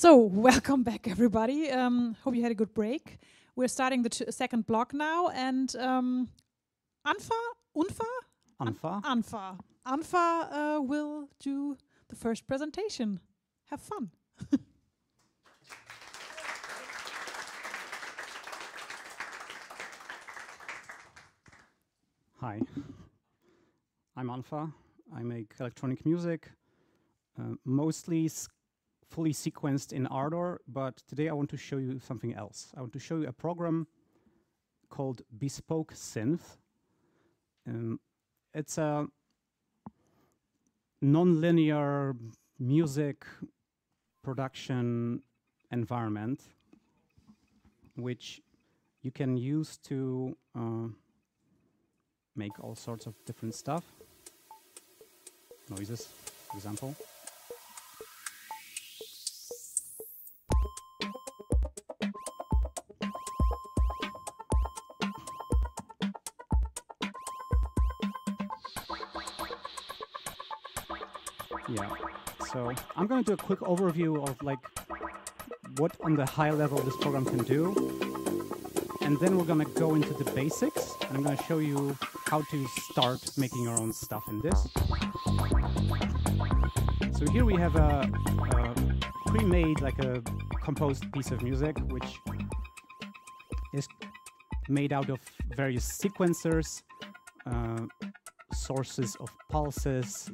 So, welcome back, everybody. Um, hope you had a good break. We're starting the second block now, and um, Anfa, Unfa, Anfa, Anfa, Anfa uh, will do the first presentation. Have fun. Hi, I'm Anfa. I make electronic music, uh, mostly fully sequenced in Ardour, but today I want to show you something else. I want to show you a program called Bespoke Synth. Um, it's a non-linear music production environment which you can use to uh, make all sorts of different stuff. Noises, for example. So I'm going to do a quick overview of like what on the high level this program can do. And then we're going to go into the basics. And I'm going to show you how to start making your own stuff in this. So here we have a, a pre-made, like a composed piece of music, which is made out of various sequencers, uh, sources of pulses,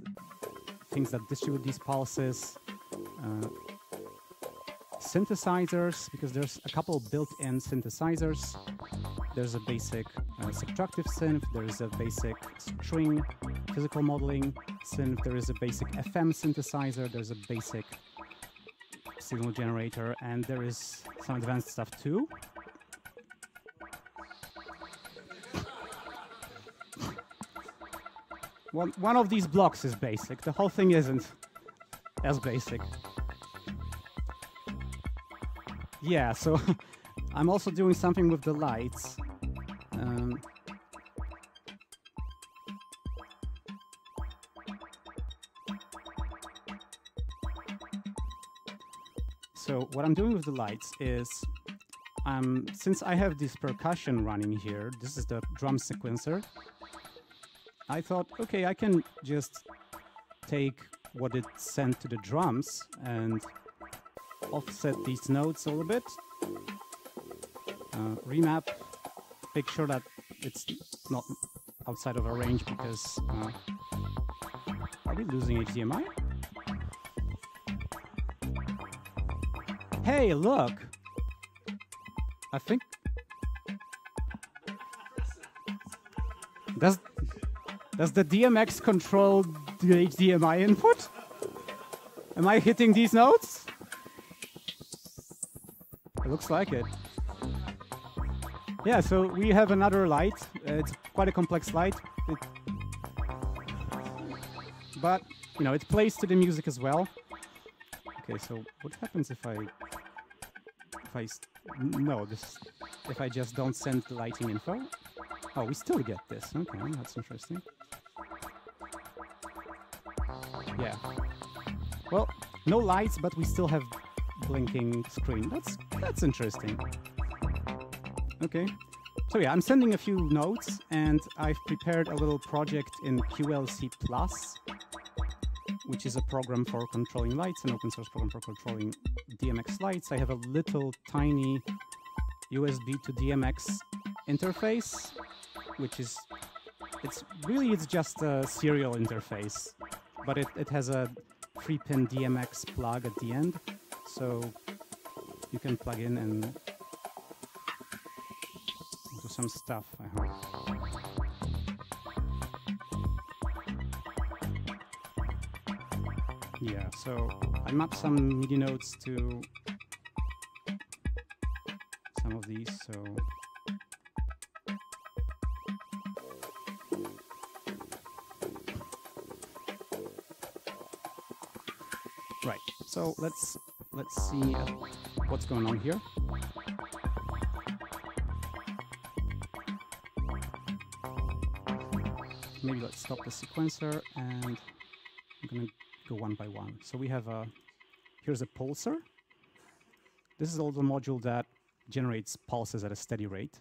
things that distribute these pulses, uh, synthesizers, because there's a couple built-in synthesizers. There's a basic uh, subtractive synth, there is a basic string physical modeling synth, there is a basic FM synthesizer, there's a basic signal generator, and there is some advanced stuff too. One, one of these blocks is basic. The whole thing isn't as basic. Yeah, so I'm also doing something with the lights. Um, so what I'm doing with the lights is, um, since I have this percussion running here, this is the drum sequencer, I thought, okay, I can just take what it sent to the drums and offset these notes a little bit. Uh, remap, make sure that it's not outside of our range because uh, are we losing HDMI? Hey, look! I think does does the DMX control the HDMI input? Am I hitting these notes? It looks like it. Yeah, so we have another light. Uh, it's quite a complex light. It, but, you know, it plays to the music as well. Okay, so what happens if I... If I... No, this... If I just don't send the lighting info? Oh, we still get this. Okay, that's interesting. Yeah. Well, no lights, but we still have blinking screen. That's that's interesting. Okay. So yeah, I'm sending a few notes, and I've prepared a little project in QLC Plus, which is a program for controlling lights, an open source program for controlling DMX lights. I have a little tiny USB to DMX interface, which is it's really it's just a serial interface but it, it has a 3-pin DMX plug at the end, so you can plug in and do some stuff, I hope. Yeah, so I mapped some MIDI notes to some of these, so So let's let's see uh, what's going on here. Maybe let's stop the sequencer and I'm gonna go one by one. So we have a here's a pulsar. This is also a module that generates pulses at a steady rate.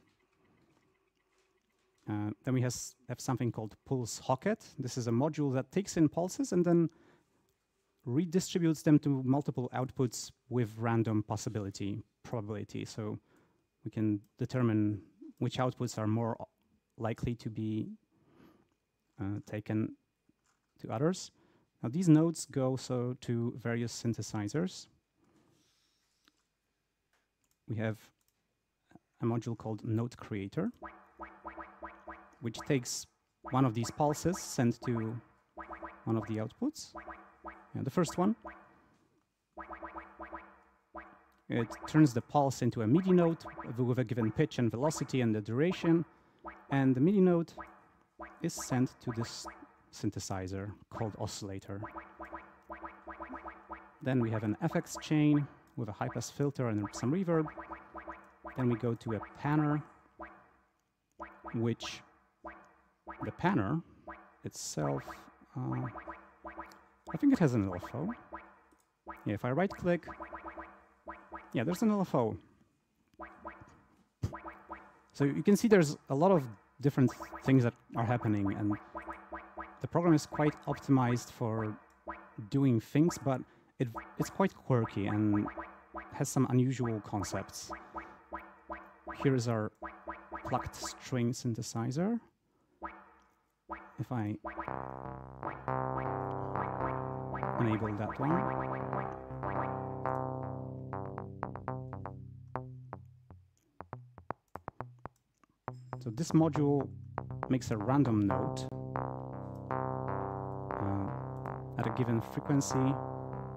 Uh, then we has, have something called Pulse Hocket. This is a module that takes in pulses and then redistributes them to multiple outputs with random possibility probability. So we can determine which outputs are more likely to be uh, taken to others. Now these nodes go so to various synthesizers. We have a module called Note Creator, which takes one of these pulses sent to one of the outputs. The first one. It turns the pulse into a MIDI note with a given pitch and velocity and the duration. And the MIDI note is sent to this synthesizer called oscillator. Then we have an FX chain with a high-pass filter and some reverb. Then we go to a panner, which the panner itself, uh, I think it has an LFO. Yeah, if I right-click, yeah, there's an LFO. So you can see there's a lot of different things that are happening, and the program is quite optimized for doing things, but it, it's quite quirky and has some unusual concepts. Here is our plucked string synthesizer. If I enable that one. So this module makes a random note uh, at a given frequency,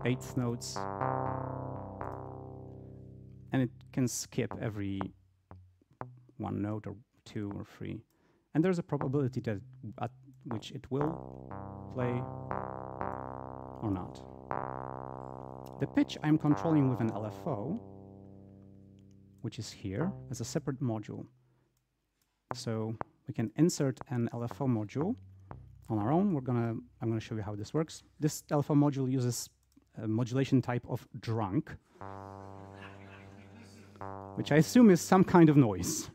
eighth notes, and it can skip every one note or two or three. And there's a probability that at which it will play or not. The pitch I'm controlling with an LFO, which is here as a separate module. So we can insert an LFO module on our own. We're gonna, I'm gonna show you how this works. This LFO module uses a modulation type of drunk, which I assume is some kind of noise.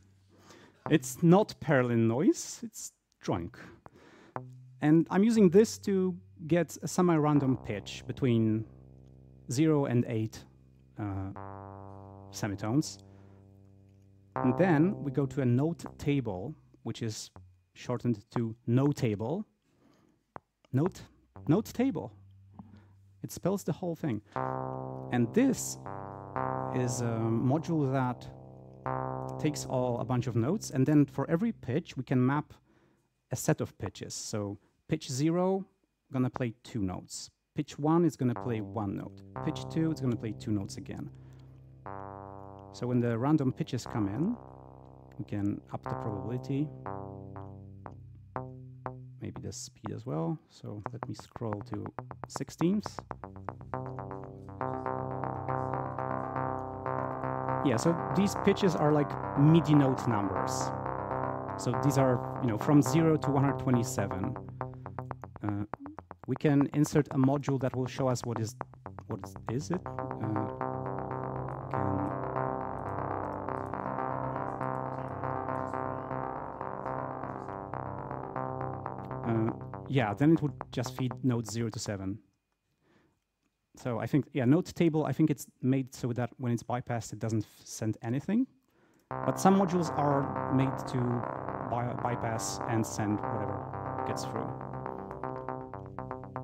It's not Perlin noise, it's drunk. And I'm using this to get a semi-random pitch between 0 and 8 uh, semitones. And then we go to a note table, which is shortened to no table. Note, note table. It spells the whole thing. And this is a module that takes all a bunch of notes, and then for every pitch, we can map a set of pitches. So pitch zero going to play two notes. Pitch one is going to play oh. one note. Pitch two is going to play two notes again. So when the random pitches come in, we can up the probability. Maybe the speed as well. So let me scroll to sixteenths. Yeah, so these pitches are like MIDI note numbers. So these are, you know, from 0 to 127 uh, we can insert a module that will show us what is what is it. Uh, uh, yeah, then it would just feed nodes 0 to 7. So I think, yeah, note table, I think it's made so that when it's bypassed, it doesn't send anything. But some modules are made to by bypass and send whatever gets through.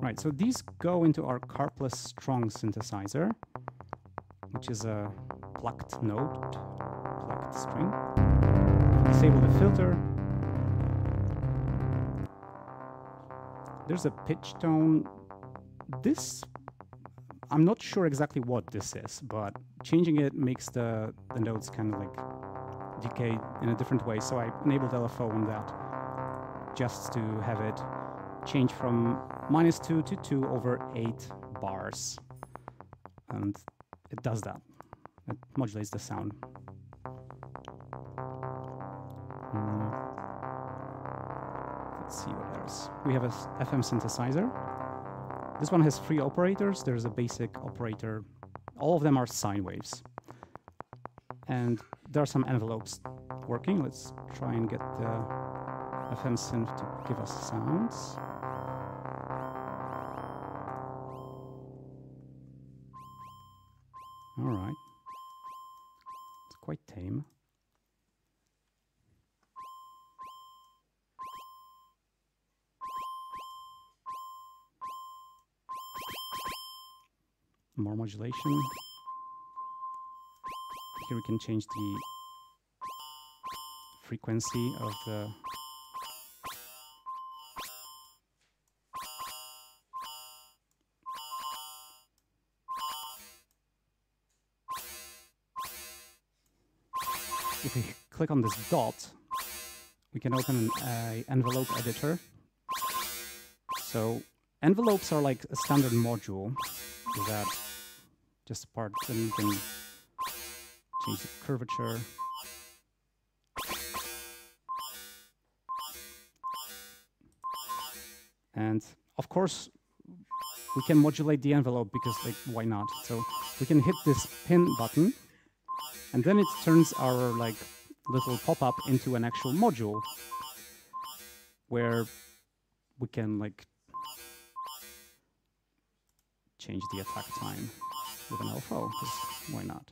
Right, so these go into our Karplus Strong synthesizer, which is a plucked note, plucked string. Disable the filter. There's a pitch tone. This, I'm not sure exactly what this is, but changing it makes the, the notes kind of like decay in a different way. So I enabled LFO on that just to have it change from minus 2 to 2 over 8 bars. And it does that. It modulates the sound. Mm. Let's see what else. We have a FM synthesizer. This one has three operators. There's a basic operator. All of them are sine waves. and there are some envelopes working. Let's try and get the FM synth to give us sounds. Quite tame. More modulation. Here we can change the frequency of the click on this dot, we can open an uh, envelope editor. So envelopes are like a standard module that just part, then you can change the curvature. And of course, we can modulate the envelope because like why not? So we can hit this pin button and then it turns our like little pop-up into an actual module where we can like change the attack time with an LFO, because why not?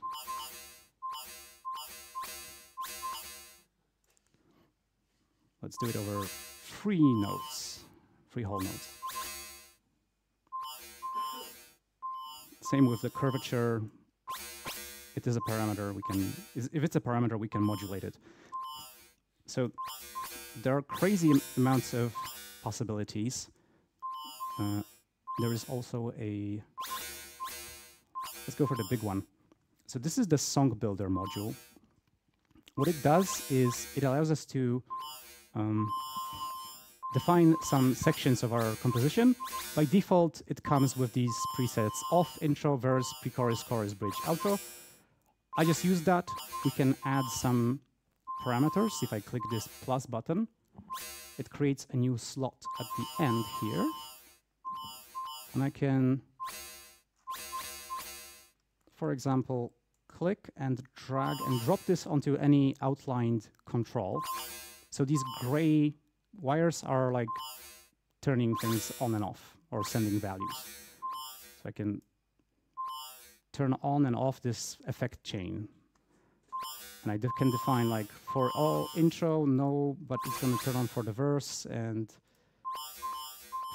Let's do it over three notes, three whole notes. Same with the curvature. It is a parameter. We can, if it's a parameter, we can modulate it. So there are crazy amounts of possibilities. Uh, there is also a. Let's go for the big one. So this is the song builder module. What it does is it allows us to um, define some sections of our composition. By default, it comes with these presets off, intro, verse, pre-chorus, chorus, bridge, outro. I just use that. We can add some parameters. If I click this plus button, it creates a new slot at the end here. And I can, for example, click and drag and drop this onto any outlined control. So these gray wires are like turning things on and off or sending values. So I can turn on and off this effect chain. And I de can define like for all intro, no, but it's going to turn on for the verse and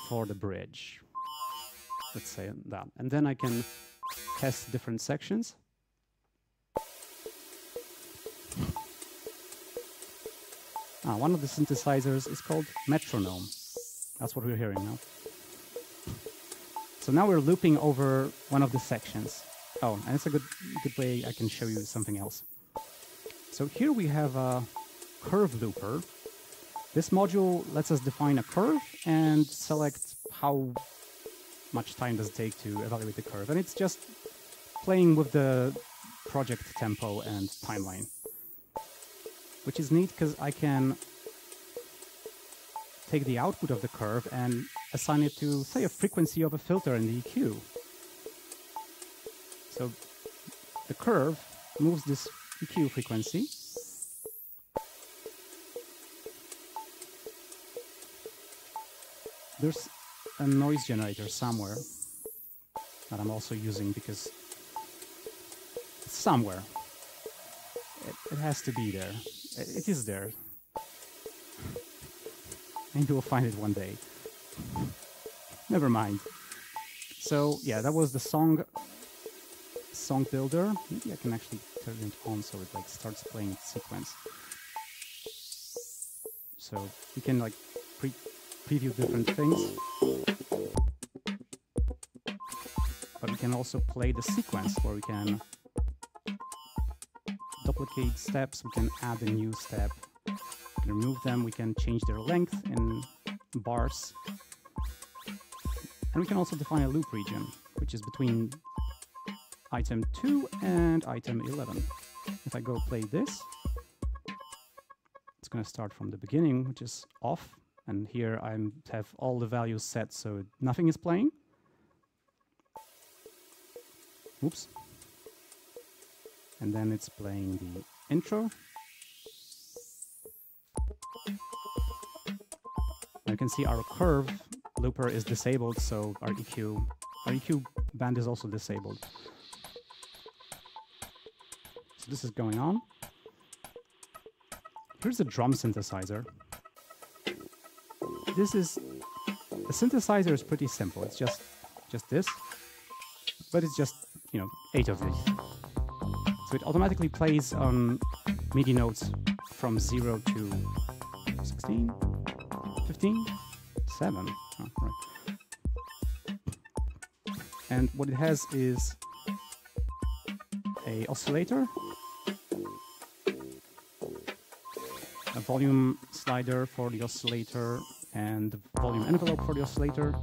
for the bridge. Let's say that. And then I can test different sections. Ah, one of the synthesizers is called metronome. That's what we're hearing now. So now we're looping over one of the sections. Oh, and it's a good, good way I can show you something else. So here we have a curve looper. This module lets us define a curve and select how much time does it take to evaluate the curve. And it's just playing with the project tempo and timeline which is neat because I can take the output of the curve and assign it to, say, a frequency of a filter in the EQ. So the curve moves this EQ frequency. There's a noise generator somewhere that I'm also using because somewhere it, it has to be there. It is there. And you will find it one day. Never mind. So yeah, that was the song song builder. Maybe I can actually turn it on so it like starts playing sequence. So you can like pre preview different things. But we can also play the sequence where we can duplicate steps, we can add a new step, remove them, we can change their length in bars. And we can also define a loop region, which is between item 2 and item 11. If I go play this, it's going to start from the beginning, which is off. And here I have all the values set so nothing is playing. Oops. and then it's playing the intro. You can see our curve looper is disabled, so our EQ, our EQ band is also disabled. So this is going on. Here's a drum synthesizer. This is the synthesizer is pretty simple. It's just just this, but it's just you know eight of these. So it automatically plays on MIDI notes from zero to 16, 15, 7. Oh, right. And what it has is a oscillator, a volume slider for the oscillator, and volume envelope for the oscillator,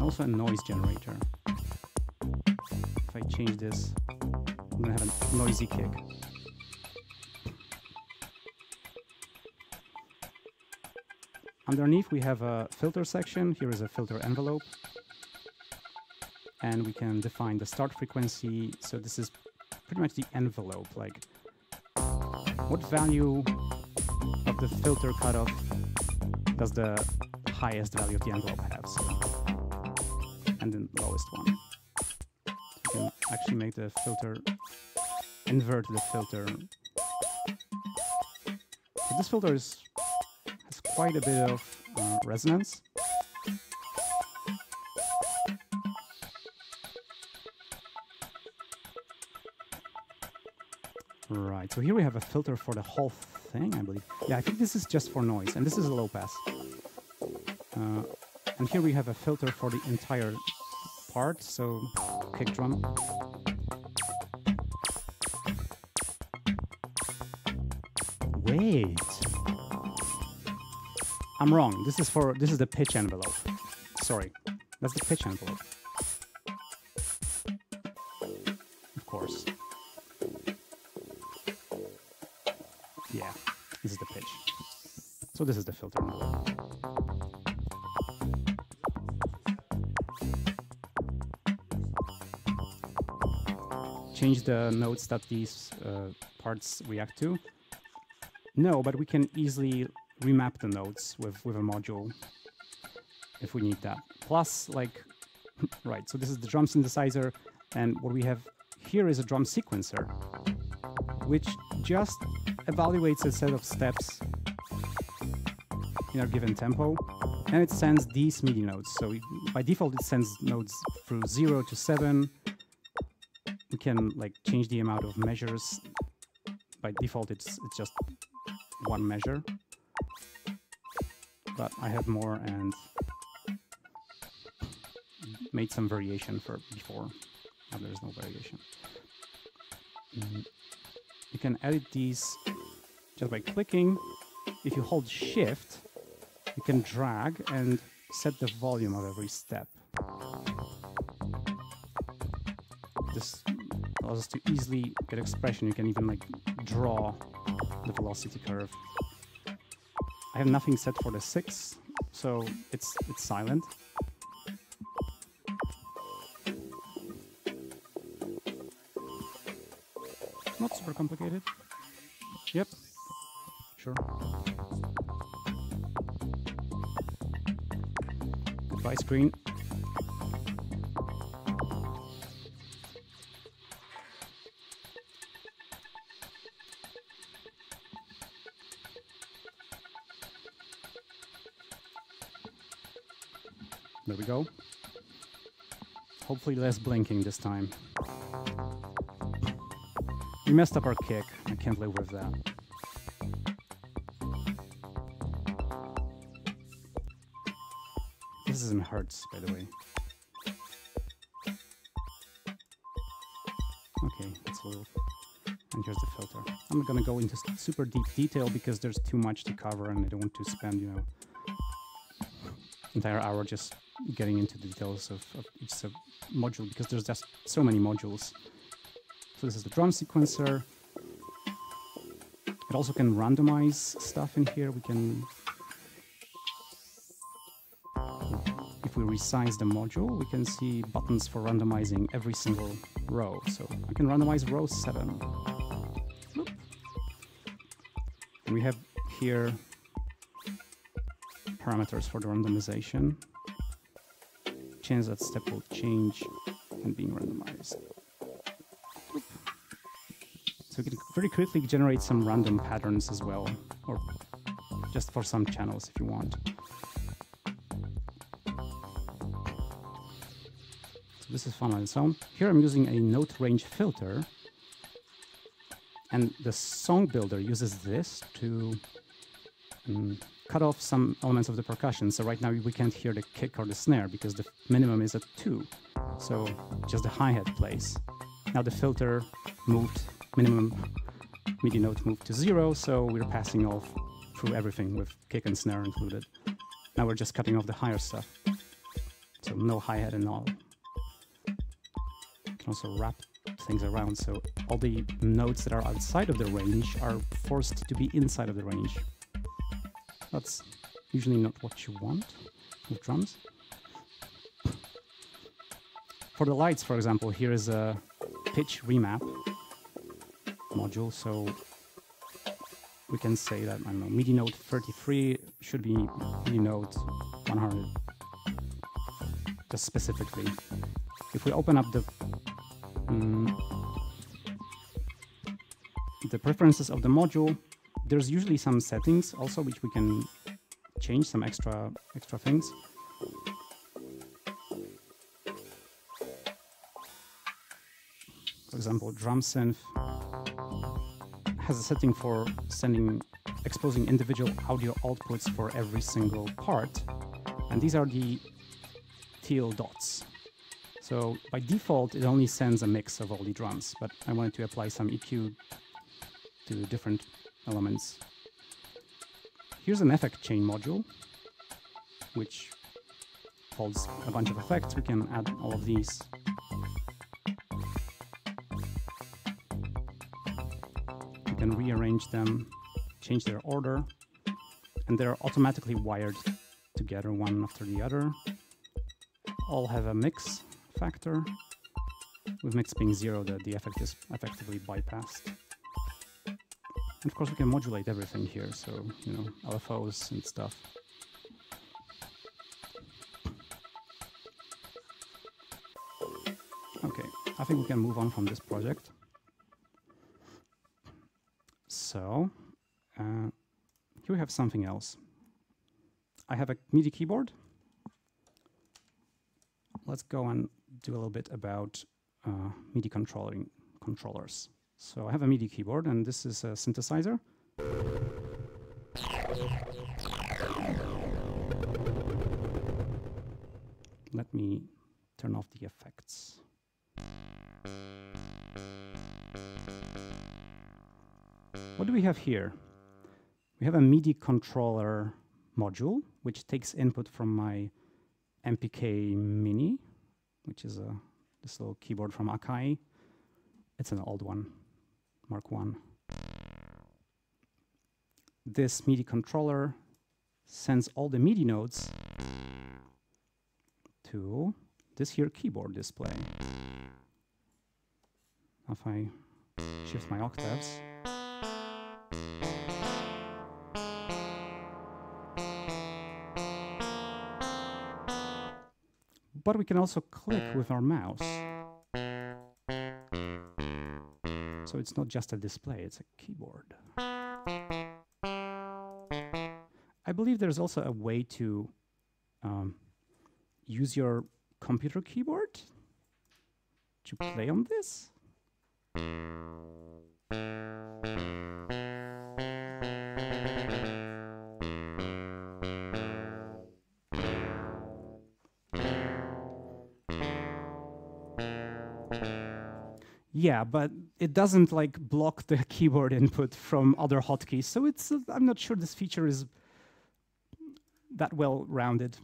also a noise generator. If I change this, I'm gonna have a noisy kick. Underneath we have a filter section. Here is a filter envelope. And we can define the start frequency. So this is pretty much the envelope. Like what value of the filter cutoff does the highest value of the envelope I have? So, and the lowest one. You can actually make the filter, invert the filter. So this filter is has quite a bit of uh, resonance. Right, so here we have a filter for the whole thing, I believe. Yeah, I think this is just for noise, and this is a low pass. Uh, and here we have a filter for the entire part, so kick drum. Wait. I'm wrong. This is for this is the pitch envelope. Sorry, that's the pitch envelope. This is the pitch. So this is the filter. Change the notes that these uh, parts react to. No, but we can easily remap the notes with, with a module if we need that. Plus, like, right, so this is the drum synthesizer, and what we have here is a drum sequencer, which just evaluates a set of steps in a given tempo, and it sends these MIDI notes. So it, by default, it sends nodes through 0 to 7. We can like change the amount of measures. By default, it's, it's just one measure but I have more and made some variation for before. Now there's no variation. Mm. You can edit these just by clicking. If you hold shift, you can drag and set the volume of every step. This allows us to easily get expression. You can even like draw the velocity curve. I have nothing set for the 6, so it's it's silent. Not super complicated. Yep. Sure. Goodbye screen. There we go. Hopefully less blinking this time. We messed up our kick. I can't live with that. This is in hertz, by the way. Okay, a little... And here's the filter. I'm not gonna go into super deep detail because there's too much to cover and I don't want to spend, you know, entire hour just getting into the details of, of each module because there's just so many modules. So this is the drum sequencer. It also can randomize stuff in here. We can, if we resize the module, we can see buttons for randomizing every single row. So I can randomize row 7. We have here parameters for the randomization. Chance that step will change and being randomized. So we can very quickly generate some random patterns as well, or just for some channels if you want. This is fun on its own. Here I'm using a note range filter, and the song builder uses this to um, cut off some elements of the percussion. So right now we can't hear the kick or the snare because the minimum is at 2. So just the hi-hat plays. Now the filter moved, minimum MIDI note moved to 0, so we're passing off through everything with kick and snare included. Now we're just cutting off the higher stuff. So no hi-hat and all. Can also wrap things around, so all the notes that are outside of the range are forced to be inside of the range. That's usually not what you want with drums. For the lights, for example, here is a pitch remap module, so we can say that, I don't know, MIDI note 33 should be MIDI note 100, just specifically. If we open up the um, the preferences of the module, there's usually some settings also which we can change some extra extra things. For example, drum synth has a setting for sending exposing individual audio outputs for every single part and these are the teal dots. So by default it only sends a mix of all the drums but I wanted to apply some EQ to different elements. Here's an effect chain module, which holds a bunch of effects. We can add all of these. We can rearrange them, change their order, and they're automatically wired together one after the other. All have a mix factor, with mix being zero, the, the effect is effectively bypassed. And of course we can modulate everything here, so, you know, LFOs and stuff. Okay, I think we can move on from this project. So, uh, here we have something else. I have a MIDI keyboard. Let's go and do a little bit about uh, MIDI controlling controllers. So I have a MIDI keyboard, and this is a synthesizer. Let me turn off the effects. What do we have here? We have a MIDI controller module, which takes input from my MPK Mini, which is a this little keyboard from Akai. It's an old one. Mark 1. This MIDI controller sends all the MIDI notes to this here keyboard display. If I shift my octaves, we can also click with our mouse. So it's not just a display, it's a keyboard. I believe there's also a way to um, use your computer keyboard to play on this. Yeah, but it doesn't like block the keyboard input from other hotkeys. So it's uh, I'm not sure this feature is that well rounded,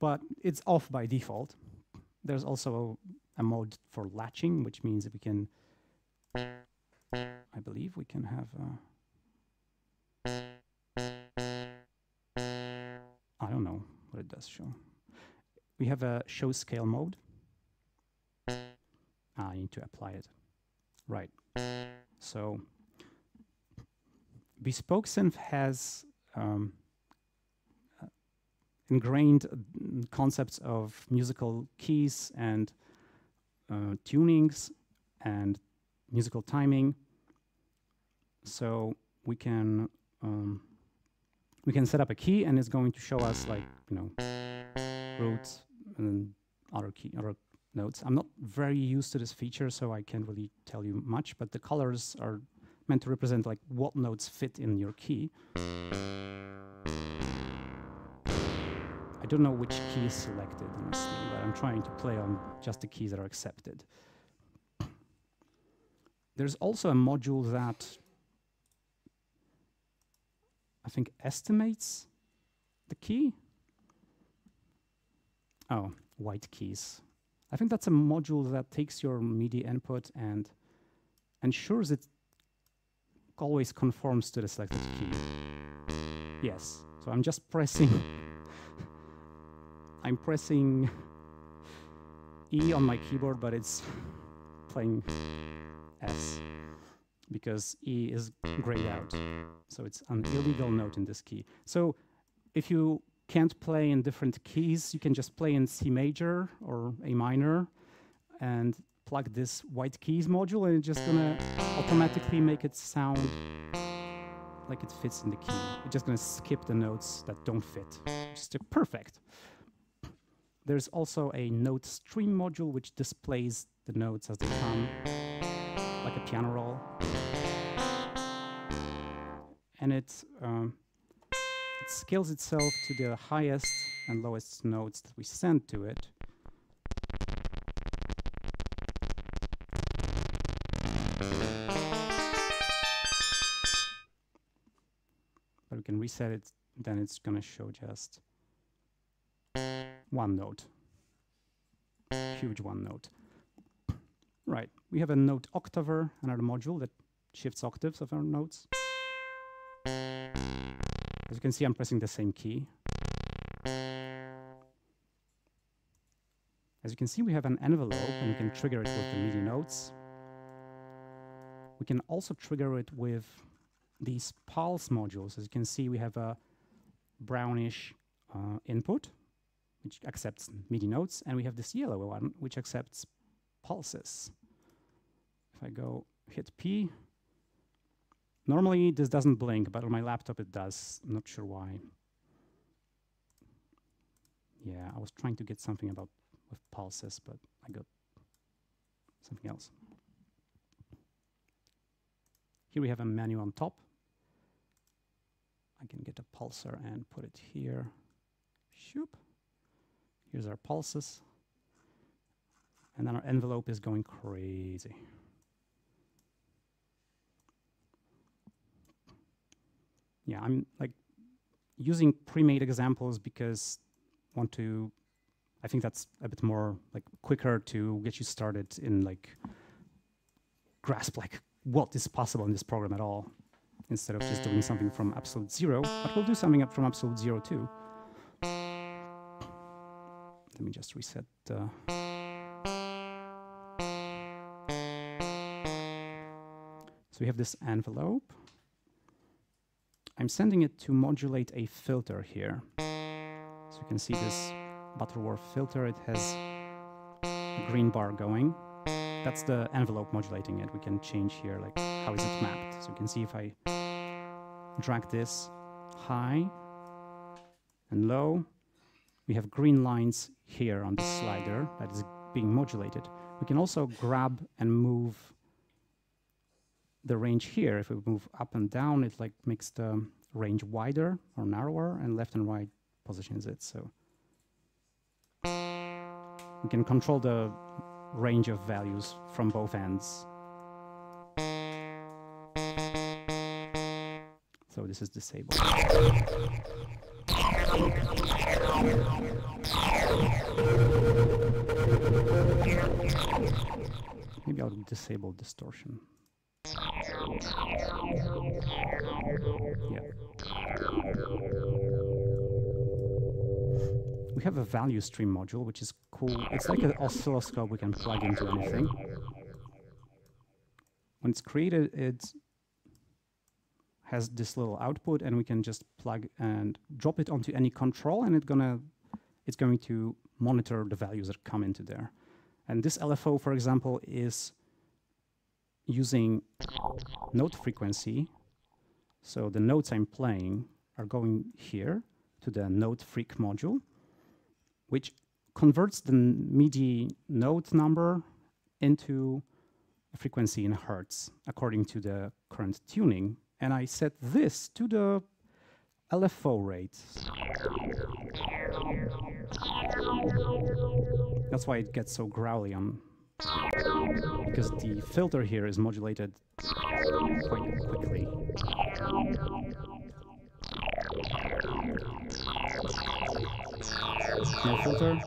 but it's off by default. There's also a mode for latching, which means that we can, I believe we can have. I don't know what it does show. We have a show scale mode. Ah, I need to apply it. Right. So Bespoke Synth has um, uh, ingrained uh, concepts of musical keys and uh, tunings and musical timing. So we can um, we can set up a key and it's going to show us like you know roots and other key other notes. I'm not very used to this feature, so I can't really tell you much. But the colors are meant to represent like what notes fit in your key. I don't know which key is selected, honestly, but I'm trying to play on just the keys that are accepted. There's also a module that I think estimates the key. Oh, white keys. I think that's a module that takes your MIDI input and ensures it always conforms to the selected key. Yes, so I'm just pressing I'm pressing E on my keyboard, but it's playing S because E is grayed out. So it's an illegal note in this key. So if you can't play in different keys, you can just play in C major or A minor and plug this white keys module and it's just gonna automatically make it sound like it fits in the key. It's just gonna skip the notes that don't fit. Just perfect. There's also a note stream module which displays the notes as they come, like a piano roll. And it, um, it scales itself to the highest and lowest notes that we send to it. But we can reset it, then it's going to show just one note. Huge one note. Right, we have a note octaver, another module that shifts octaves of our notes. As you can see, I'm pressing the same key. As you can see, we have an envelope and we can trigger it with the MIDI notes. We can also trigger it with these pulse modules. As you can see, we have a brownish uh, input which accepts MIDI notes, and we have this yellow one, which accepts pulses. If I go hit P, normally this doesn't blink, but on my laptop it does. I'm not sure why. Yeah, I was trying to get something about with pulses, but I got something else. Here we have a menu on top. I can get a pulsar and put it here. Shoop. Here's our pulses. And then our envelope is going crazy. Yeah, I'm like using pre-made examples because I want to I think that's a bit more like quicker to get you started in like grasp like what is possible in this program at all instead of just doing something from absolute zero, but we'll do something up from absolute zero too. Let me just reset. Uh, so we have this envelope. I'm sending it to modulate a filter here. So you can see this Butterworth filter. It has a green bar going. That's the envelope modulating it. We can change here, like how is it mapped. So you can see if I drag this high and low, we have green lines here on the slider that is being modulated. We can also grab and move the range here. If we move up and down, it like makes the range wider or narrower, and left and right positions it. So we can control the range of values from both ends. So this is disabled. Maybe I'll disable distortion. Yeah. We have a value stream module, which is cool. It's like an oscilloscope we can plug into anything. When it's created, it has this little output, and we can just plug and drop it onto any control, and it's gonna it's going to monitor the values that come into there. And this LFO, for example, is using note frequency. So the notes I'm playing are going here to the note freq module, which converts the MIDI note number into a frequency in hertz according to the current tuning. And I set this to the LFO rate. That's why it gets so growly on because the filter here is modulated quite quickly. No filter.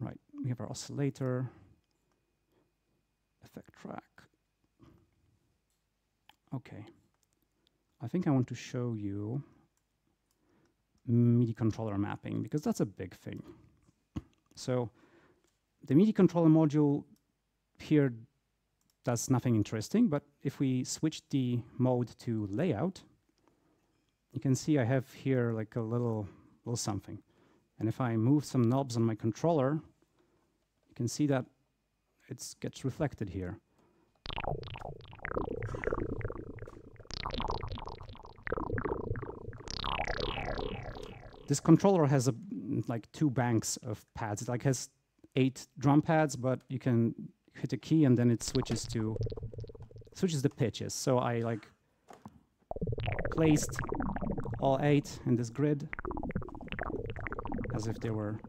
Right, we have our oscillator, effect track. Okay. I think I want to show you MIDI controller mapping because that's a big thing. So the MIDI controller module here does nothing interesting, but if we switch the mode to layout, you can see I have here like a little, little something. And if I move some knobs on my controller, you can see that it gets reflected here. This controller has a, like two banks of pads. It like has eight drum pads, but you can hit a key and then it switches to switches the pitches. So I like placed all eight in this grid as if they were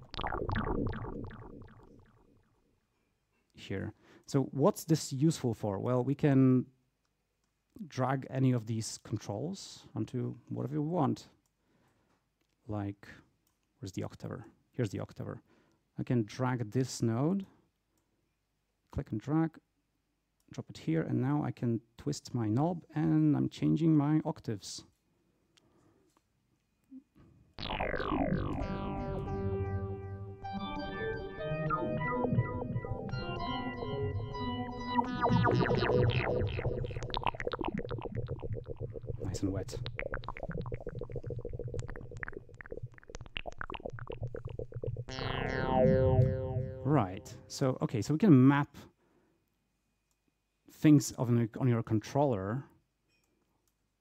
here. So what's this useful for? Well, we can drag any of these controls onto whatever we want. Like, where's the octaver? Here's the octaver. I can drag this node, click and drag, drop it here, and now I can twist my knob and I'm changing my octaves. Nice and wet. Right. So, okay, so we can map things on, on your controller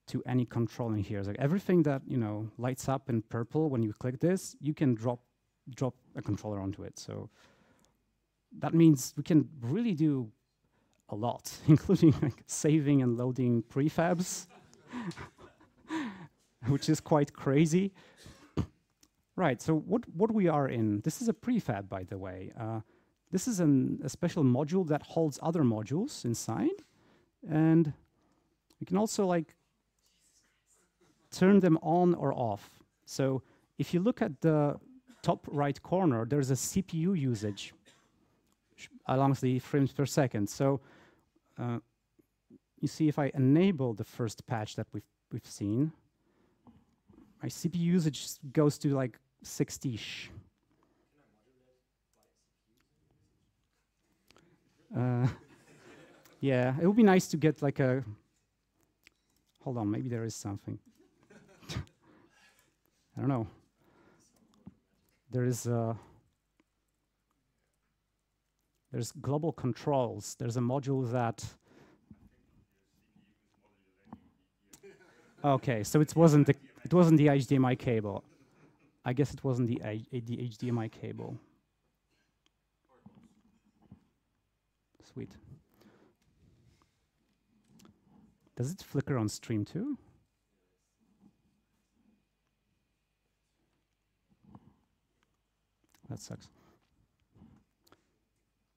to any control in here. So everything that, you know, lights up in purple when you click this, you can drop drop a controller onto it. So that means we can really do a lot, including like saving and loading prefabs, which is quite crazy. Right, so what, what we are in, this is a prefab, by the way. Uh, this is an, a special module that holds other modules inside. And we can also like turn them on or off. So if you look at the top right corner, there's a CPU usage along the frames per second. So uh, you see if I enable the first patch that we've, we've seen, my CPU usage goes to like 60-ish. Uh, yeah, it would be nice to get like a. Hold on, maybe there is something. I don't know. There is a. There's global controls. There's a module that. Okay, so it wasn't the it wasn't the HDMI cable. I guess it wasn't the, eh, the HDMI cable. Sweet. Does it flicker on stream too? That sucks.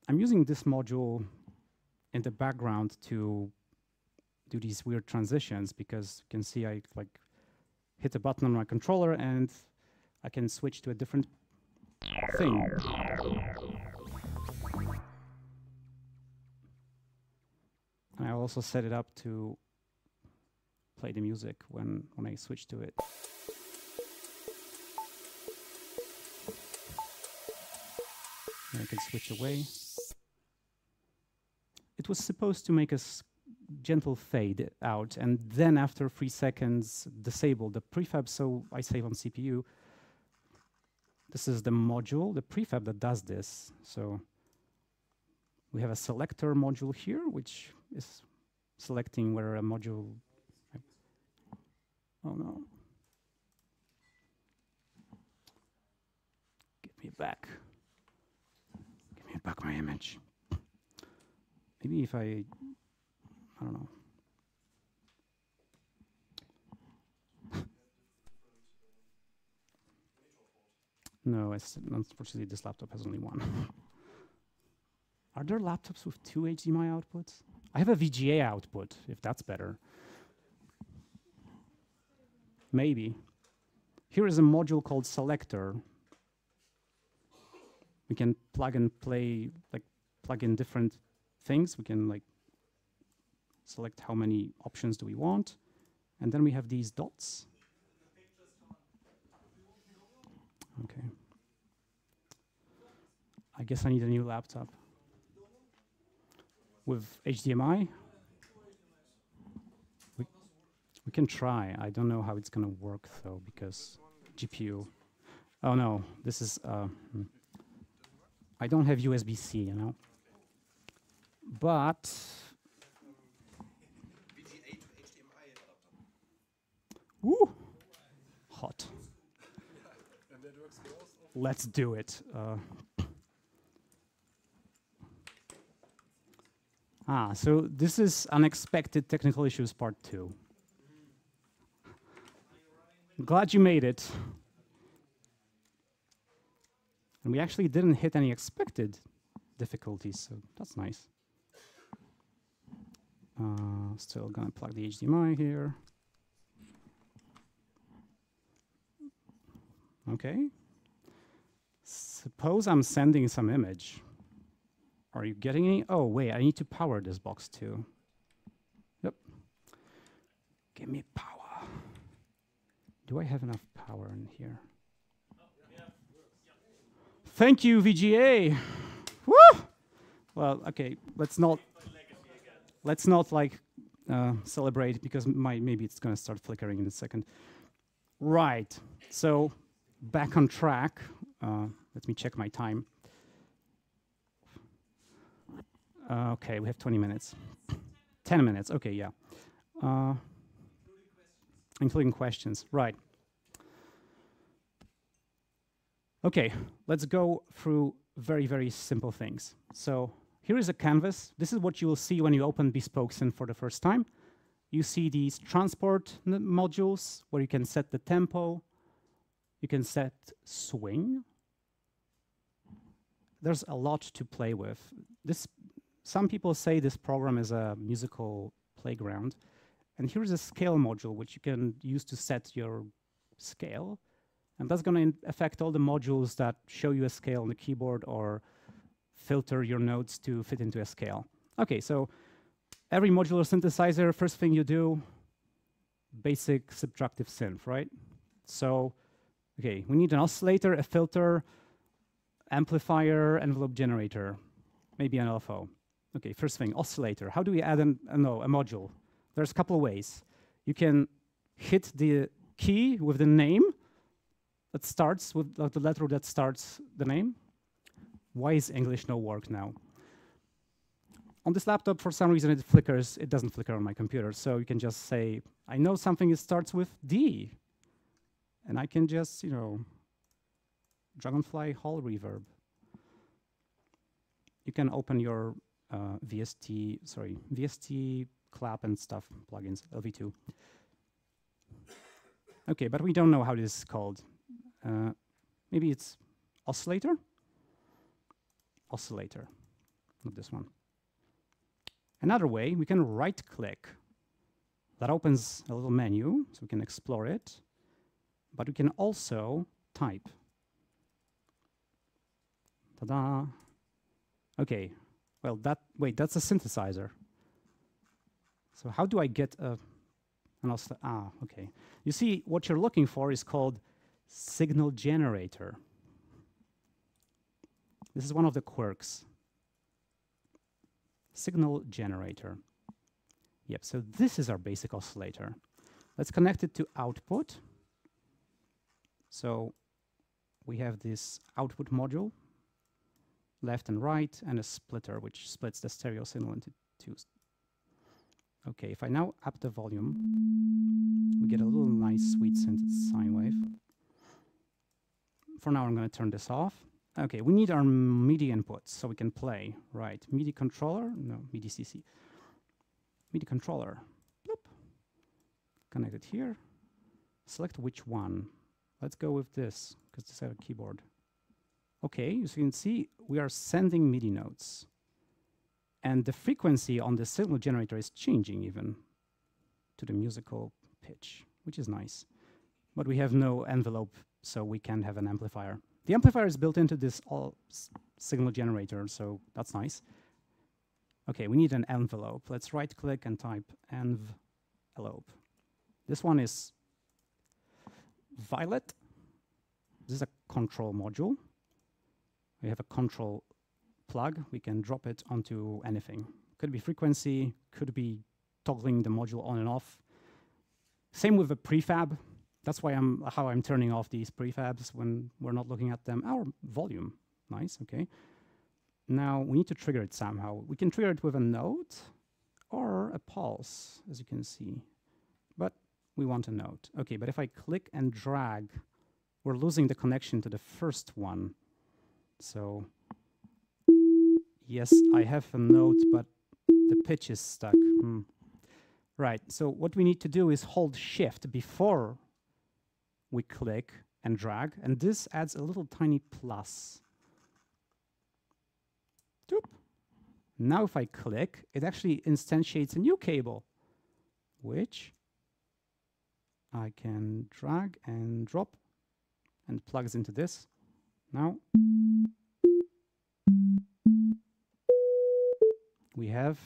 I'm using this module in the background to do these weird transitions because you can see I like hit a button on my controller and I can switch to a different thing. And I also set it up to play the music when, when I switch to it. And I can switch away. it was supposed to make a gentle fade out, and then after three seconds, disable the prefab. So I save on CPU. This is the module, the prefab that does this. So we have a selector module here, which is selecting where a module. Oh no. Give me back. Give me back my image. Maybe if I, I don't know. No, unfortunately this laptop has only one. Are there laptops with two HDMI outputs? I have a VGA output, if that's better. Maybe. Here is a module called selector. We can plug and play, like plug in different things. We can like select how many options do we want. And then we have these dots. Okay. I guess I need a new laptop with HDMI? We, we can try. I don't know how it's going to work, though, because GPU. Oh, no. This is... Uh, hmm. I don't have USB-C, you know? But... Woo! Hot. Let's do it. Uh, Ah, so this is unexpected technical issues part two. Glad you made it. And we actually didn't hit any expected difficulties, so that's nice. Uh, still gonna plug the HDMI here. Okay. Suppose I'm sending some image. Are you getting any? Oh, wait, I need to power this box too. Yep. Give me power. Do I have enough power in here? Thank you, VGA. Woo! Well, okay, let's not let's not like uh, celebrate because my, maybe it's going to start flickering in a second. Right. So back on track. Uh, let me check my time. Uh, okay, we have 20 minutes. 10 minutes, okay, yeah. Uh, including questions, right. Okay, let's go through very, very simple things. So here is a canvas. This is what you will see when you open BespokeSynth for the first time. You see these transport modules where you can set the tempo, you can set swing. There's a lot to play with. This some people say this program is a musical playground. And here's a scale module, which you can use to set your scale. And that's going to affect all the modules that show you a scale on the keyboard or filter your notes to fit into a scale. Okay, so every modular synthesizer, first thing you do, basic subtractive synth, right? So, okay, we need an oscillator, a filter, amplifier, envelope generator, maybe an LFO. Okay, first thing, oscillator. How do we add an, uh, no, a module? There's a couple of ways. You can hit the key with the name that starts with uh, the letter that starts the name. Why is English no work now? On this laptop, for some reason, it flickers. It doesn't flicker on my computer. So you can just say, I know something that starts with D. And I can just, you know, Dragonfly Hall reverb. You can open your uh, VST, sorry, VST clap and stuff plugins, LV2. Okay, but we don't know how this is called. Uh, maybe it's oscillator? Oscillator, not this one. Another way, we can right-click. That opens a little menu, so we can explore it. But we can also type. Ta-da! Okay, well, that wait, that's a synthesizer. So how do I get a an ah, okay. You see, what you're looking for is called signal generator. This is one of the quirks. signal generator. Yep, so this is our basic oscillator. Let's connect it to output. So we have this output module, left and right, and a splitter, which splits the stereo signal into two. Okay, if I now up the volume, we get a little nice sweet sine wave. For now, I'm going to turn this off. Okay, we need our MIDI inputs so we can play. Right, MIDI controller, no, MIDI CC. MIDI controller, Bloop. connect it here. Select which one. Let's go with this, because this has a keyboard. Okay, as you can see, we are sending MIDI notes. And the frequency on the signal generator is changing even to the musical pitch, which is nice. But we have no envelope, so we can't have an amplifier. The amplifier is built into this all signal generator, so that's nice. Okay, we need an envelope. Let's right click and type envelope. This one is violet. This is a control module. We have a control plug. We can drop it onto anything. Could be frequency, could be toggling the module on and off. Same with the prefab. That's why I'm how I'm turning off these prefabs when we're not looking at them. Our volume, nice, okay. Now we need to trigger it somehow. We can trigger it with a note or a pulse, as you can see. But we want a note. Okay, but if I click and drag, we're losing the connection to the first one. So yes, I have a note, but the pitch is stuck. Hmm. Right, so what we need to do is hold shift before we click and drag, and this adds a little tiny plus. Doop. Now if I click, it actually instantiates a new cable, which I can drag and drop and plugs into this. Now we have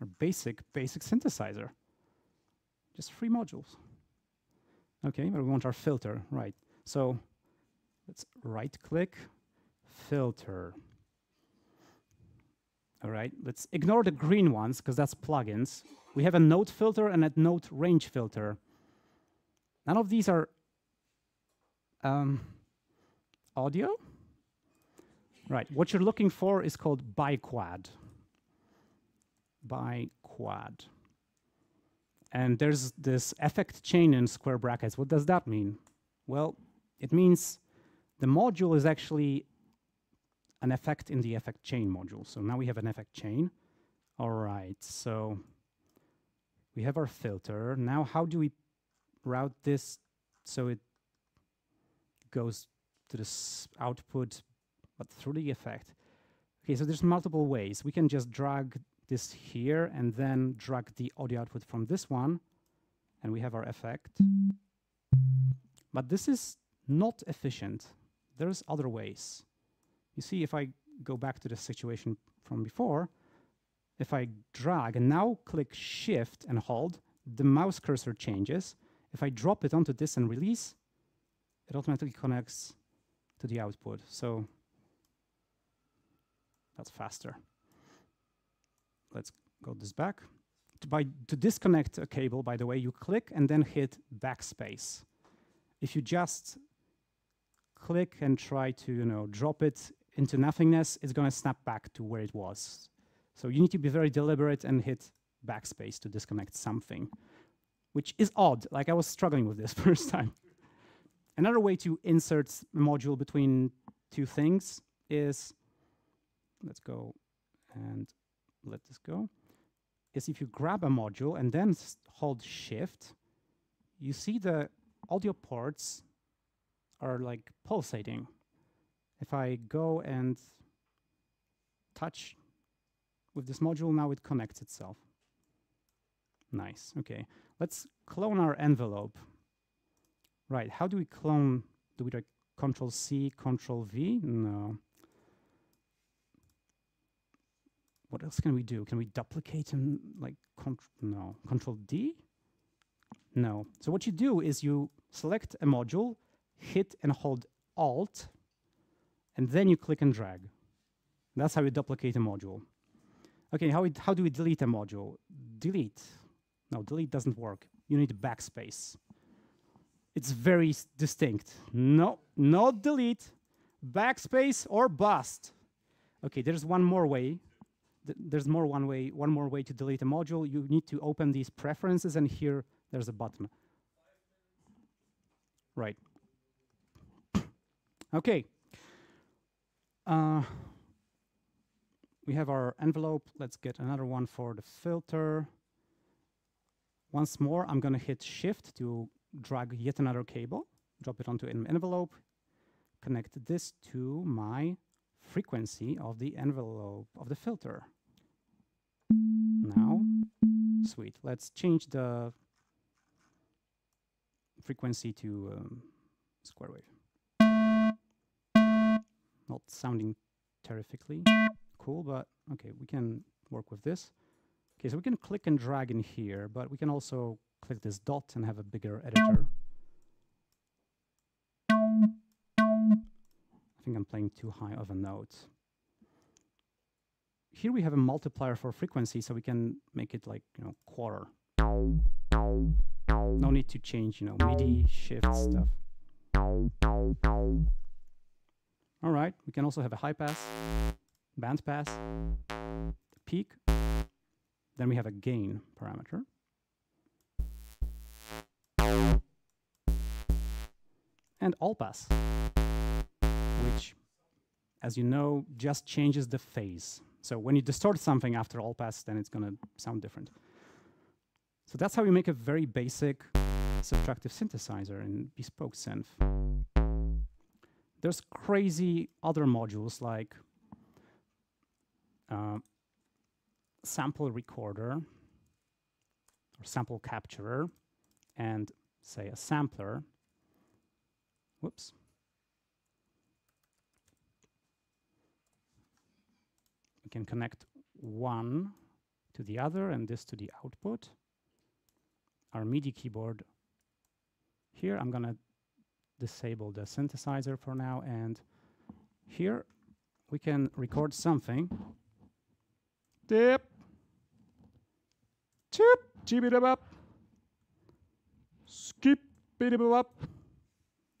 our basic, basic synthesizer. Just three modules. Okay, but we want our filter, right. So let's right click, filter. All right, let's ignore the green ones because that's plugins. We have a note filter and a note range filter. None of these are um, audio. Right, what you're looking for is called biquad. Biquad. And there's this effect chain in square brackets. What does that mean? Well, it means the module is actually an effect in the effect chain module. So now we have an effect chain. All right, so we have our filter. Now how do we route this so it goes to this output, but through the effect? Okay, so there's multiple ways. We can just drag this here and then drag the audio output from this one and we have our effect. But this is not efficient. There's other ways. You see, if I go back to the situation from before, if I drag and now click shift and hold, the mouse cursor changes. If I drop it onto this and release, it automatically connects to the output. So that's faster let's go this back. To, by, to disconnect a cable, by the way, you click and then hit backspace. If you just click and try to you know, drop it into nothingness, it's going to snap back to where it was. So you need to be very deliberate and hit backspace to disconnect something, which is odd. Like I was struggling with this first time. Another way to insert a module between two things is, let's go and let this go, is if you grab a module and then hold shift, you see the audio ports are like pulsating. If I go and touch with this module, now it connects itself. Nice, okay. Let's clone our envelope. Right, how do we clone? Do we like Control C, Control V? No. What else can we do? Can we duplicate and like, no, Control D? No. So what you do is you select a module, hit and hold Alt, and then you click and drag. That's how you duplicate a module. Okay, how, how do we delete a module? Delete. No, delete doesn't work. You need backspace. It's very distinct. No, not delete, backspace or bust. Okay, there's one more way. Th- there's more one way, one more way to delete a module. You need to open these preferences and here there's a button. Right. Okay. Uh, we have our envelope. Let's get another one for the filter. Once more, I'm going to hit Shift to drag yet another cable, drop it onto an envelope, connect this to my frequency of the envelope of the filter. Now, sweet. Let's change the frequency to um, square wave. Not sounding terrifically cool, but okay, we can work with this. Okay, so we can click and drag in here, but we can also click this dot and have a bigger editor. I think I'm playing too high of a note. Here we have a multiplier for frequency, so we can make it like, you know, quarter. No need to change, you know, MIDI, shift stuff. All right, we can also have a high pass, band pass, peak. Then we have a gain parameter. And all pass, which, as you know, just changes the phase. So when you distort something after all pass, then it's going to sound different. So that's how we make a very basic subtractive synthesizer in Bespoke Synth. There's crazy other modules like uh, sample recorder or sample capturer and say a sampler. Whoops. Can connect one to the other and this to the output. Our MIDI keyboard here, I'm gonna disable the synthesizer for now and here we can record something Dip. Chip. Jibidabop. Skip. Bidibabop.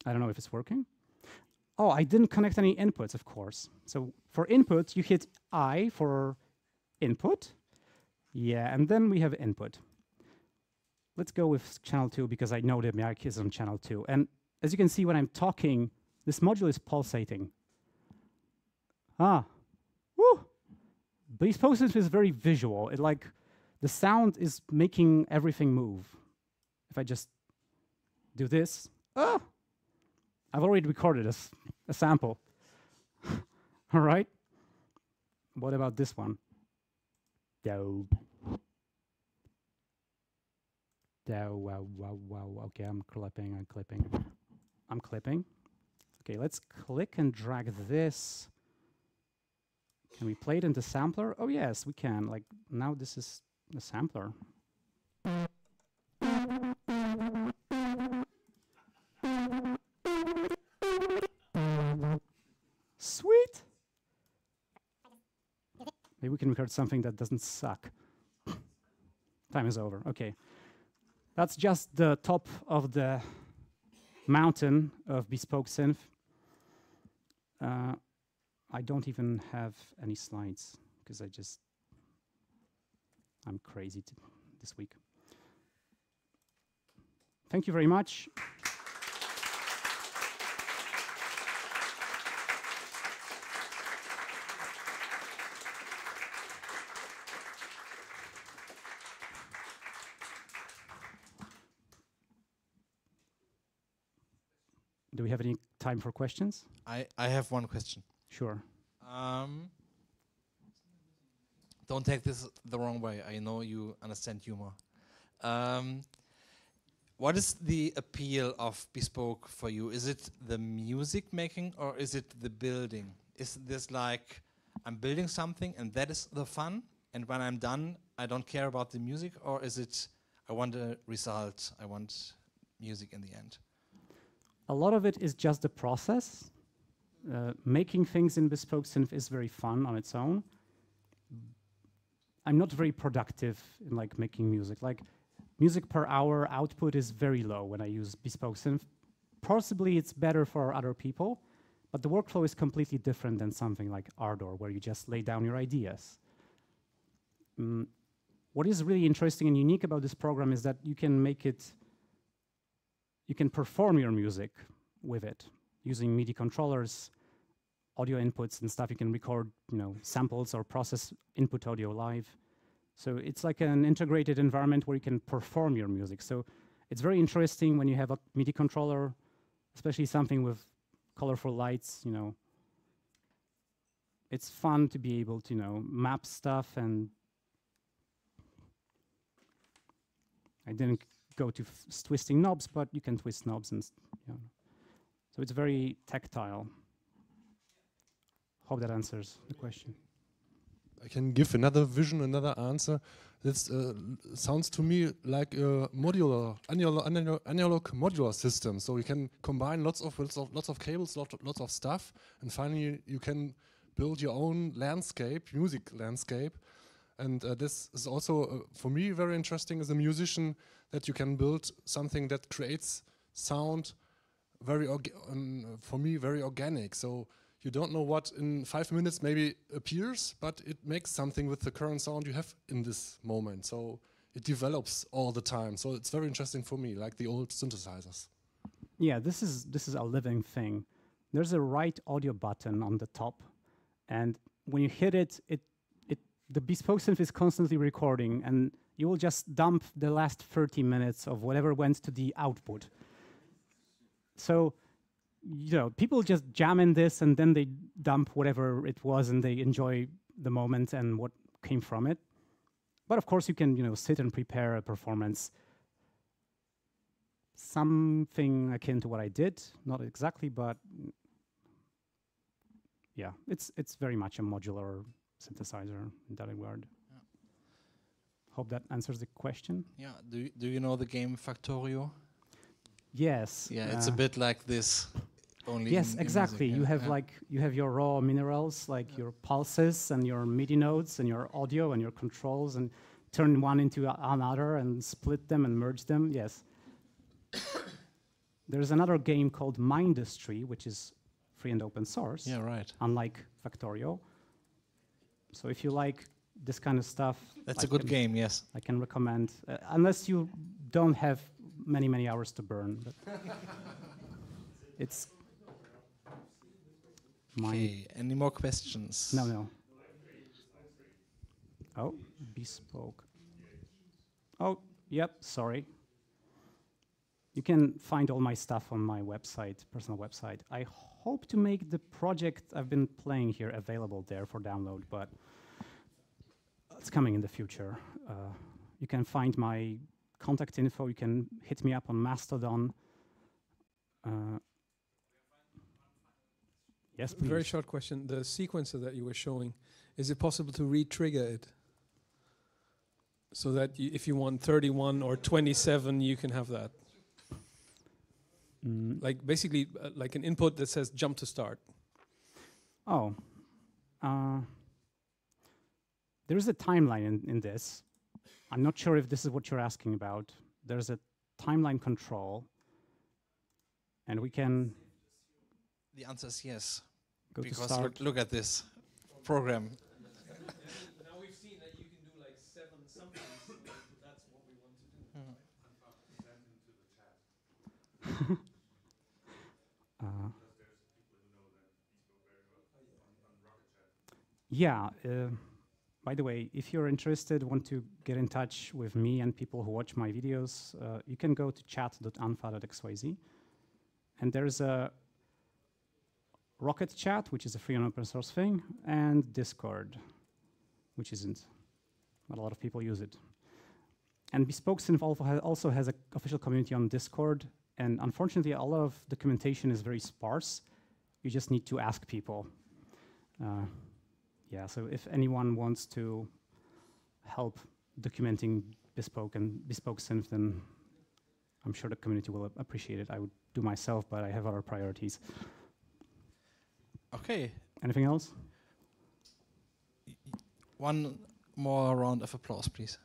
I don't know if it's working. Oh, I didn't connect any inputs, of course. So for input, you hit I for input. Yeah, and then we have input. Let's go with channel 2 because I know the mic is on channel 2. And as you can see when I'm talking, this module is pulsating. Ah, woo! Bespoke Synth is very visual. It like the sound is making everything move. If I just do this, ah, I've already recorded a, a sample. All right. What about this one? Dow. Dow. Wow. Wow. Wow. Okay, I'm clipping. I'm clipping. I'm clipping. Okay, let's click and drag this. Can we play it in the sampler? Oh yes, we can. Like now this is the sampler. Something that doesn't suck. Time is over. Okay. That's just the top of the mountain of bespoke synth. Uh, I don't even have any slides because I just I'm crazy this week. Thank you very much. We have any time for questions? I, I have one question. Sure. Um, don't take this the wrong way. I know you understand humor. Um, what is the appeal of bespoke for you? Is it the music making or is it the building? Is this like I'm building something and that is the fun, and when I'm done, I don't care about the music, or is it I want a result? I want music in the end. A lot of it is just the process. Uh, making things in bespoke synth is very fun on its own. I'm not very productive in like making music. Like music per hour output is very low when I use bespoke synth. Possibly it's better for other people, but the workflow is completely different than something like Ardour, where you just lay down your ideas. Mm, what is really interesting and unique about this program is that you can make it, you can perform your music with it using MIDI controllers, audio inputs and stuff. You can record, you know, samples or process input audio live. So it's like an integrated environment where you can perform your music. So it's very interesting when you have a MIDI controller, especially something with colorful lights, you know. It's fun to be able to, you know, map stuff and I didn't go to twisting knobs, but you can twist knobs and, you know. So it's very tactile. Hope that answers the question. I can give another vision, another answer. This uh, sounds to me like a modular, analog, analog, analog modular system. So you can combine lots of lots of, lots of cables, lots of, lots of stuff, and finally you can build your own landscape, music landscape. And uh, this is also, uh, for me, very interesting as a musician that you can build something that creates sound very, um, for me, very organic. So you don't know what in five minutes maybe appears, but it makes something with the current sound you have in this moment. So it develops all the time. So it's very interesting for me, like the old synthesizers. Yeah, this is this is a living thing. There's a write audio button on the top, and when you hit it, it it the bespoke synth is constantly recording, and you will just dump the last 30 minutes of whatever went to the output. So you know, people just jam in this and then they dump whatever it was and they enjoy the moment and what came from it. But of course, you can, you know, sit and prepare a performance. Something akin to what I did, not exactly, but yeah, it's it's very much a modular synthesizer in that regard. Hope that answers the question. Yeah. Do you, do you know the game Factorio? Yes. Yeah, uh, it's a uh, bit like this only yes, in, exactly. In music, yeah. You have yeah. like you have your raw minerals, like yeah. your pulses and your MIDI nodes and your audio and your controls, and turn one into another and split them and merge them. Yes. There's another game called Mindustry, which is free and open source. Yeah, right. Unlike Factorio. So if you like this kind of stuff, that's I a good game. Yes, I can recommend. Uh, unless you don't have many many hours to burn. it's Okay, any more questions? No, no. Oh, bespoke. Oh, yep, sorry. You can find all my stuff on my website, personal website. I hope to make the project I've been playing here available there for download, but it's coming in the future. Uh, you can find my contact info. You can hit me up on Mastodon. Uh, Yes, please. Very short question. The sequencer that you were showing, is it possible to re-trigger it? So that if you want 31 or 27, you can have that. Mm. Like basically, uh, like an input that says jump to start. Oh. Uh, there is a timeline in, in this. I'm not sure if this is what you're asking about. There's a timeline control, and we can the answer is yes. Go because look, look, at this program. now we've seen that you can do like seven something, so that's what we want to do. uh, yeah. Uh, by the way, if you're interested, want to get in touch with me and people who watch my videos, uh, you can go to chat.unfa.xyz. And there's a Rocket Chat, which is a free and open source thing, and Discord, which isn't. Not a lot of people use it. And Bespoke Synth also has an official community on Discord, and unfortunately, a lot of documentation is very sparse. You just need to ask people. Uh, yeah, so if anyone wants to help documenting Bespoke and Bespoke Synth, then I'm sure the community will appreciate it. I would do myself, but I have other priorities. Okay. Anything else? One more round of applause, please.